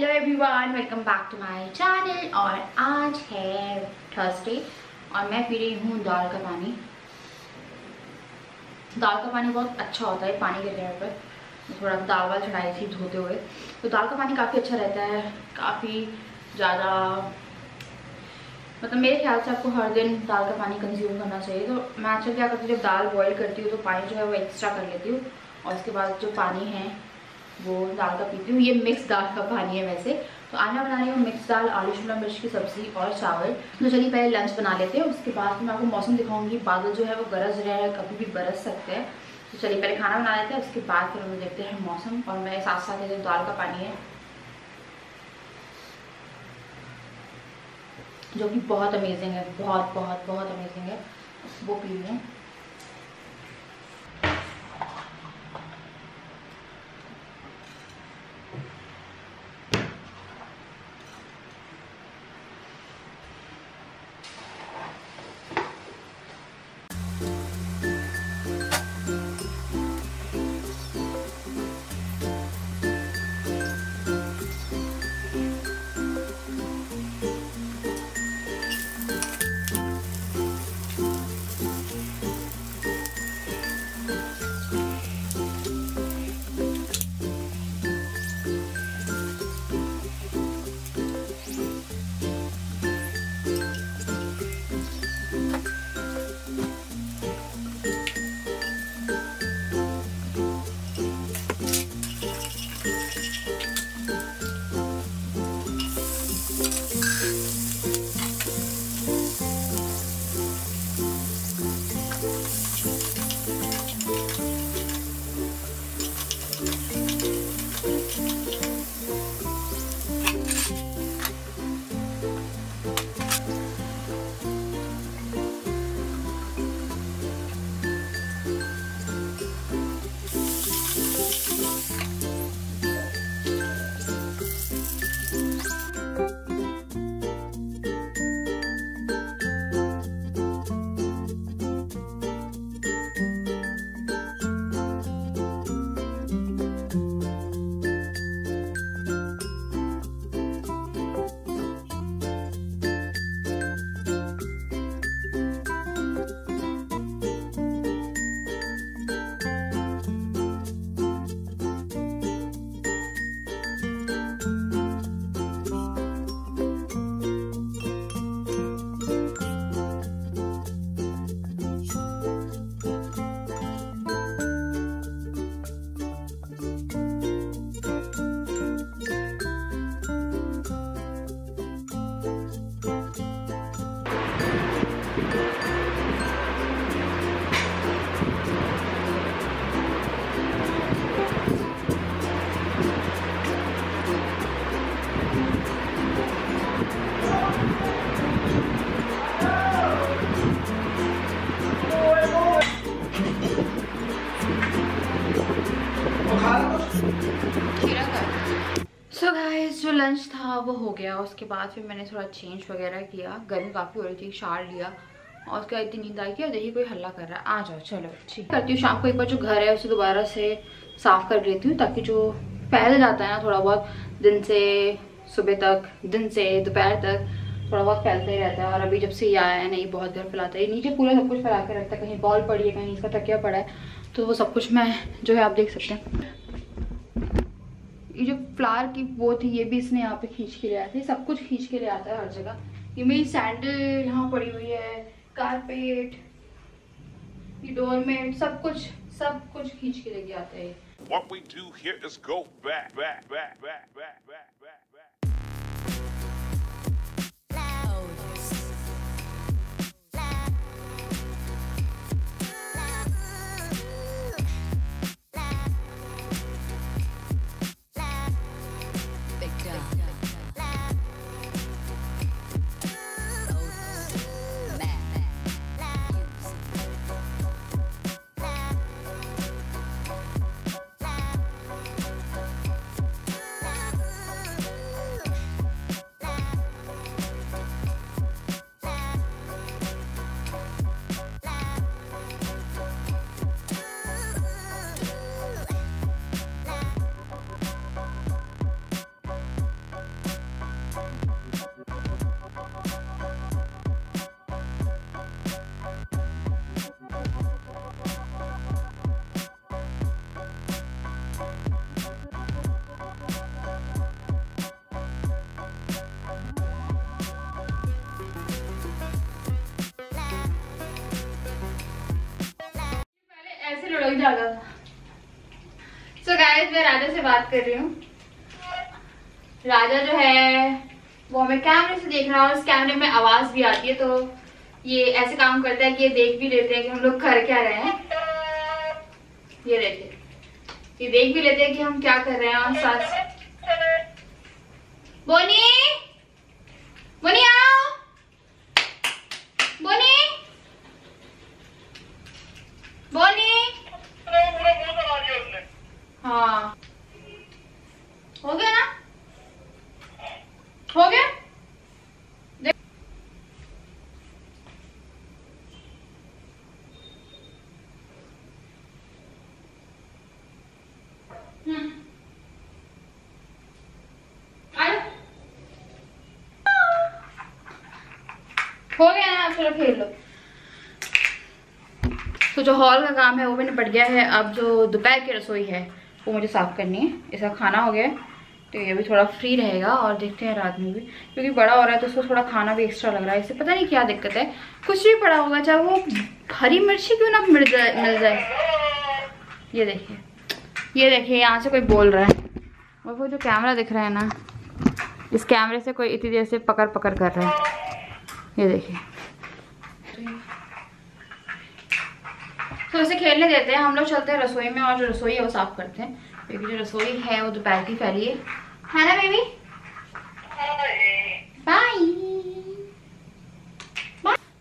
Hello everyone welcome back to my channel और आज है थर्सडे और मैं पी रही हूँ दाल का पानी। दाल का पानी बहुत अच्छा होता है पानी के जगह पर। थोड़ा दाल वाल चढ़ाई थी धोते हुए। तो दाल का पानी काफ़ी अच्छा रहता है, काफ़ी ज़्यादा मतलब मेरे ख्याल से आपको हर दिन दाल का पानी कंज्यूम करना चाहिए। तो मैं अच्छा क्या करती हूँ, जब दाल बॉईल करती हूँ तो पानी जो है वो एक्स्ट्रा कर लेती हूँ और उसके बाद जो पानी है वो दाल का पीती हूँ। ये मिक्स दाल का पानी है वैसे। तो आज मैं बना रही हूँ, मिक्स दाल, आलू, शिमला मिर्च की सब्ज़ी और चावल। तो चलिए पहले लंच बना लेते हैं। उसके बाद मैं आपको मौसम दिखाऊँगी। बादल जो है वो गरज रहे हैं, कभी भी बरस सकते हैं। तो चलिए पहले खाना बना लेते हैं। उसके बाद फिर हम देखते हैं मौसम। और मैं साथ साथ जो दाल का पानी है, जो कि बहुत अमेजिंग है, बहुत बहुत बहुत अमेजिंग है, वो पी हूँ। सो लंच था, वो हो गया। उसके बाद फिर मैंने थोड़ा चेंज वगैरह किया। गर्मी काफ़ी हो रही थी शार लिया। और उसके बाद इतनी नींद आई कि देखिए कोई हल्ला कर रहा है। आ जाओ, चलो, ठीक। करती हूँ, शाम को एक बार जो घर है, उसे दोबारा से साफ़ कर लेती हूँ, ताकि जो फैल जाता है ना, थोड़ा बहुत दिन से सुबह तक, दिन से दोपहर तक थोड़ा बहुत फैलता ही रहता है। और अभी जब से ये आया है, नहीं, बहुत घर फैलाता है। नीचे पूरा सब कुछ फैला के रखता है, कहीं बॉल पड़ी है, कहीं इसका तकिया पड़ा है तो वो सब कुछ मैं जो है आप देख सकते हैं। ये जो फ्लावर की वो थी ये भी इसने यहाँ पे खींच के लिया था। सब कुछ खींच के लिया आता है हर जगह। ये मेरी सैंडल यहाँ पड़ी हुई है कारपेट ये डोरमेट सब कुछ सब कुछ खींच के लेके आते है। What we do here is go back, back, back, back, back, back. ही जागा था सो गाइस मैं राजा से बात कर रही हूँ। राजा जो है, वो हमें कैमरे से देख रहा है और उस कैमरे में आवाज़ भी आती है तो ये ऐसे काम करता है कि ये देख भी लेते हैं कि हम लोग कर क्या रहे हैं। ये देखिए ये देख भी लेते हैं कि हम क्या कर रहे हैं और साथ बोनी आओ बोनी बोनी हाँ हो गया ना? हो गया? हम्म। हो गया ना? खेल लो। तो जो हॉल का काम है वो भी निपट गया है। अब जो दोपहर की रसोई है, वो मुझे साफ़ करनी है। इसका खाना हो गया। है तो ये भी थोड़ा फ्री रहेगा और देखते हैं रात में भी। क्योंकि बड़ा हो रहा है तो उसको थोड़ा खाना भी एक्स्ट्रा लग रहा है। इससे पता नहीं क्या दिक्कत है। कुछ भी पड़ा होगा, चाहे वो हरी मिर्ची क्यों ना मिल जाए मिल जाए। ये देखिए। ये देखिए, यहाँ से कोई बोल रहा है। और वो जो कैमरा दिख रहा है ना, इस कैमरे से कोई इतनी देर से पकड़ पकड़ कर रहा है। ये देखिए। तो इसे खेलने देते हैं। हम लोग चलते हैं रसोई में और जो रसोई है वो साफ़ करते हैं। क्योंकि जो रसोई है, वो दोपहर की फैली है। है ना, बेबी? बाय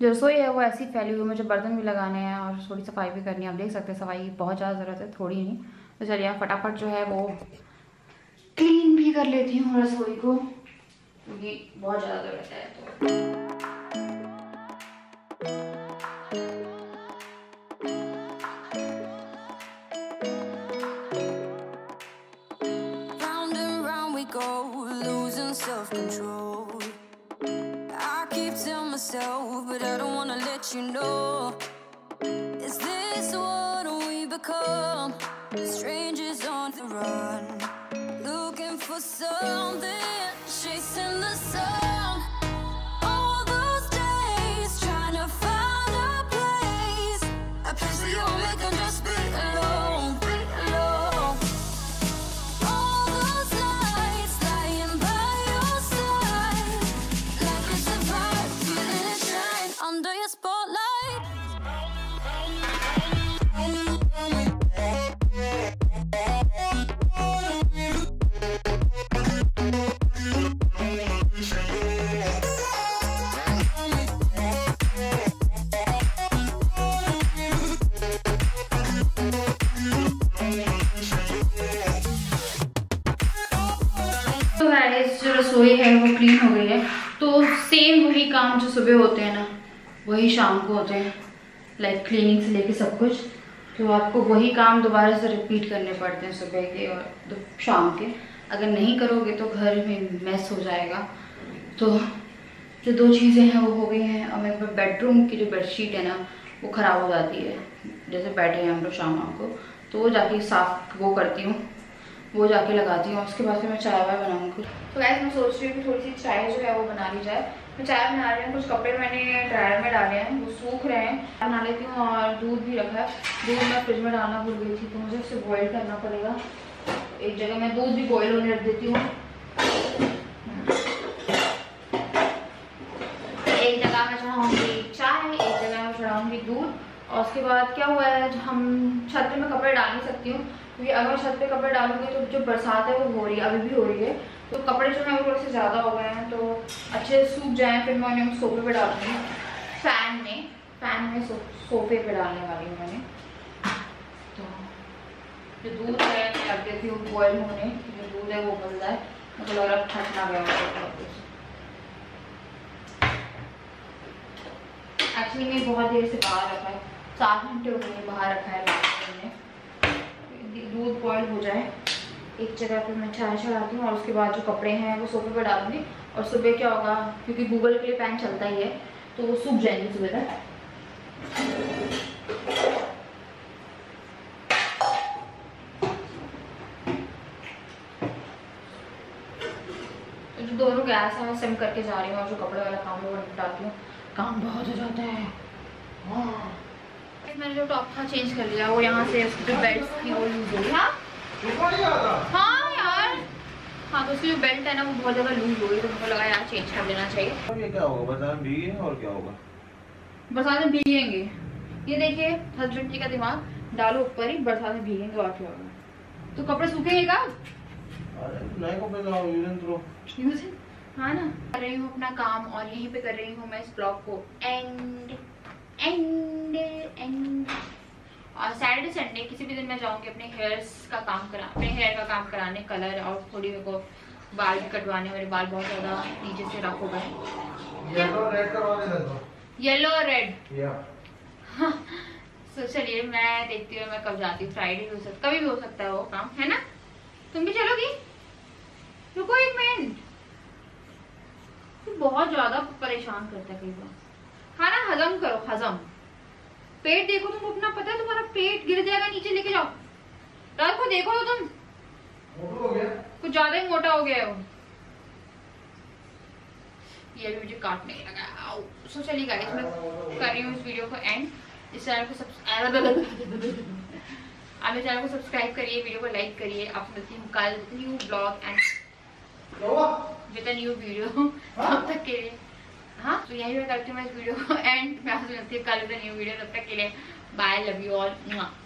जो रसोई है, वो ऐसी फैली हुई है, मुझे बर्तन भी लगाने हैं और थोड़ी सफ़ाई भी करनी है। आप देख सकते हैं, सफ़ाई की बहुत ज़्यादा ज़रूरत है, थोड़ी नहीं। तो चलिए, आप फटाफट जो है, वो क्लीन भी कर लेती हूँ रसोई को, क्योंकि बहुत ज़्यादा ज़रूरत है। तो losing self control. I keep telling myself, but I don't wanna let you know. Is this what we become? Strangers on the run, looking for something, जो सुबह होते हैं ना, वही शाम को होते हैं लाइक क्लीनिंग से लेके सब कुछ तो आपको वही काम दोबारा से रिपीट करने पड़ते हैं सुबह के और शाम के। अगर नहीं करोगे तो घर में मैस हो जाएगा। तो जो दो चीज़ें हैं वो हो गई हैं। और मेरे बेडरूम की जो बेडशीट है ना, वो ख़राब हो जाती है। जैसे बैठे हैं हम लोग शाम को तो वो जाके साफ़ वो करती हूँ। वो जाके लगाती हूँ। उसके बाद फिर मैं चाय वाय बनाऊँगी। तो गैस मैं सोच रही हूँ कि थोड़ी सी चाय जो है वो बना ली जाए। मैं चाय बना रही हूँ, कुछ कपड़े मैंने ड्रायर में डाले हैं, वो सूख रहे हैं। बना लेती हूँ और दूध भी रखा है। दूध मैं फ्रिज में डालना भूल गई थी तो मुझे उसे बॉईल करना पड़ेगा। एक जगह मैं दूध भी बॉईल होने रख देती हूँ। एक जगह मैं चढ़ाऊँगी चाय, एक जगह मैं चढ़ाऊँगी दूध। और उसके बाद क्या हुआ है, हम छत पे मैं कपड़े डाल नहीं सकती हूँ, क्योंकि अगर मैं छत पे कपड़े डालूँगी तो जो बरसात है वो हो रही है, अभी भी हो रही है। तो कपड़े जो है वो थोड़े से ज़्यादा हो गए हैं तो अच्छे से सूख जाएँ फिर मैं उन्हें सोफे पे डालूँगी फ़ैन में फ़ैन में सो, सोफे पे डालने वाली हूँ मैंने। तो जो दूध है रख देती हूँ बॉयल होने जो दूध है वो बन जाए। मुझे लग रहा फट ना गया एक्चुअली मैं बहुत देर से बाहर रखा है। सात घंटे हो गए बाहर रखा है। दूध बॉयल हो जाए। एक जगह पे मैं चाय चढ़ाती हूँ और उसके बाद जो कपड़े हैं वो सोफे पर डालूँगी। और सुबह क्या होगा, क्योंकि गूगल के लिए पैन चलता ही है तो वो सूख जाएँगे सुबह तक। तो जो दोनों गैस है सिम करके जा रही हूँ और जो कपड़े वाला काम है, वो निपटाती हूँ। काम बहुत हो जाता है। हाँ। मैंने जो टॉप था चेंज कर लिया। वो यहाँ से उसकी जो बेल्ट थी वो लूज हो हाँ? हाँ यार। हाँ तो उसकी जो बेल्ट है ना वो बहुत ज़्यादा लूज हो गई तो मुझे लगा यार चेंज कर देना चाहिए। अब ये क्या होगा? बता भीगे और क्या होगा? बरसात में भीगेंगे। ये देखिए हस्बैंड जी का दिमाग डालो ऊपर ही बरसात में भीगेंगे और क्या होगा। तो कपड़े सूखेंगे थ्रो हाँ ना। कर रही हूँ अपना काम और यहीं पे कर रही हूँ मैं इस ब्लॉग को। एंड एंड एंड और सैटरडे संडे किसी भी दिन मैं जाऊँगी अपने हेयर्स का काम करा अपने हेयर का काम कराने कलर और थोड़ी मेरे को बाल भी कटवाने मेरे बाल बहुत ज़्यादा नीचे से रफ हो गए येलो रेड करवा दे दो येलो और रेड या तो चलिए मैं देखती हूँ मैं कब जाती हूँ। फ्राइडे हो सकता कभी भी हो सकता है वो काम है ना? तुम भी चलोगी? रुको एक मिनट तू बहुत ज़्यादा परेशान करता है कई बार। खाना हजम करो हजम। पेट देखो तुमको अपना पता है तुम्हारा पेट गिर जाएगा नीचे लेके जाओ। रात को देखो तो तुम। मोटू हो गया। कुछ ज़्यादा ही मोटा हो गया है वो। ये भी मुझे काटने लगा सो चलिए गाइस मैं कर रही हूँ इस वीडियो को एंड इस चैनल को सब्सक्राइब आप मेरे चैनल को सब्सक्राइब करिए वीडियो को लाइक करिए आप मिलती हूँ कल new blog and with new video तब तक के लिए। हाँ? तो यही मैं करती हूँ, मैं इस वीडियो को एंड मैं आपसे मिलती हूँ कल न्यू वीडियो तब तक के लिए बाय लव यू ऑल